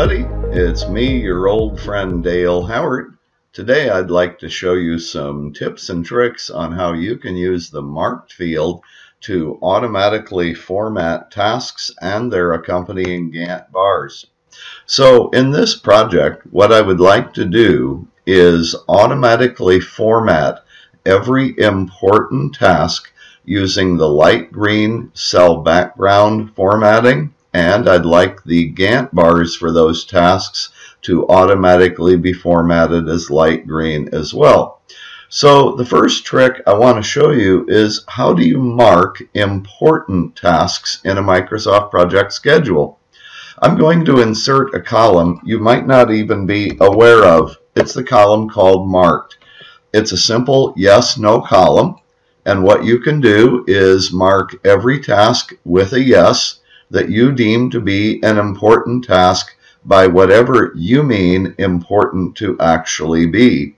it's me, your old friend Dale Howard. Today I'd like to show you some tips and tricks on how you can use the marked field to automatically format tasks and their accompanying Gantt bars. So in this project, what I would like to do is automatically format every important task using the light green cell background formatting and I'd like the Gantt bars for those tasks to automatically be formatted as light green as well. So the first trick I want to show you is how do you mark important tasks in a Microsoft project schedule. I'm going to insert a column you might not even be aware of. It's the column called marked. It's a simple yes no column and what you can do is mark every task with a yes that you deem to be an important task by whatever you mean important to actually be.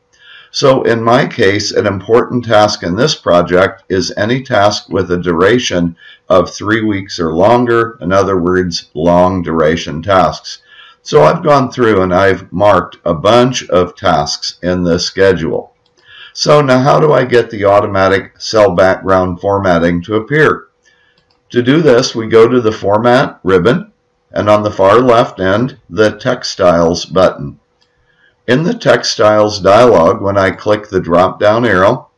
So in my case, an important task in this project is any task with a duration of three weeks or longer, in other words, long duration tasks. So I've gone through and I've marked a bunch of tasks in this schedule. So now how do I get the automatic cell background formatting to appear? To do this, we go to the Format ribbon, and on the far left end, the Text Styles button. In the Text Styles dialog, when I click the drop-down arrow,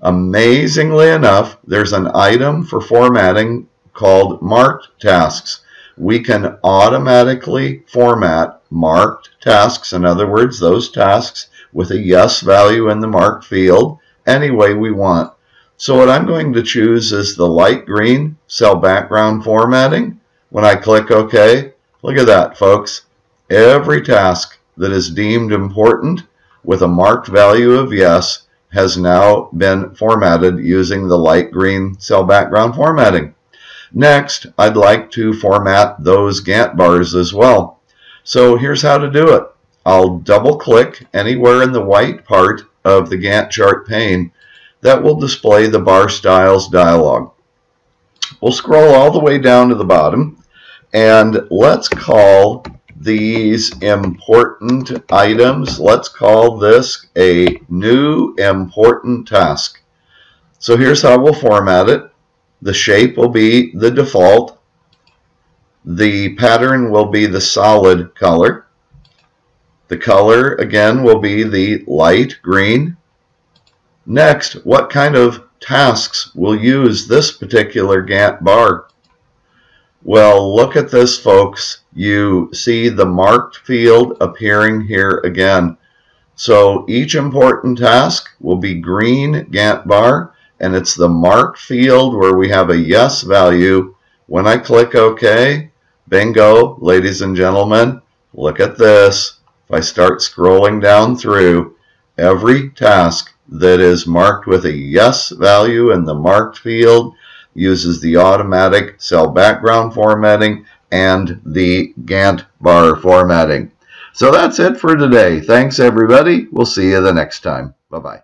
amazingly enough, there's an item for formatting called Marked Tasks. We can automatically format marked tasks, in other words, those tasks with a yes value in the marked field, any way we want. So what I'm going to choose is the light green cell background formatting. When I click OK, look at that, folks. Every task that is deemed important with a marked value of yes has now been formatted using the light green cell background formatting. Next, I'd like to format those Gantt bars as well. So here's how to do it. I'll double click anywhere in the white part of the Gantt chart pane that will display the bar styles dialog. We'll scroll all the way down to the bottom and let's call these important items. Let's call this a new important task. So here's how we'll format it. The shape will be the default. The pattern will be the solid color. The color, again, will be the light green. Next, what kind of tasks will use this particular Gantt bar? Well, look at this, folks. You see the marked field appearing here again. So each important task will be green Gantt bar, and it's the marked field where we have a yes value. When I click OK, bingo, ladies and gentlemen, look at this. If I start scrolling down through, every task that is marked with a yes value in the marked field uses the automatic cell background formatting and the Gantt bar formatting. So that's it for today. Thanks everybody. We'll see you the next time. Bye-bye.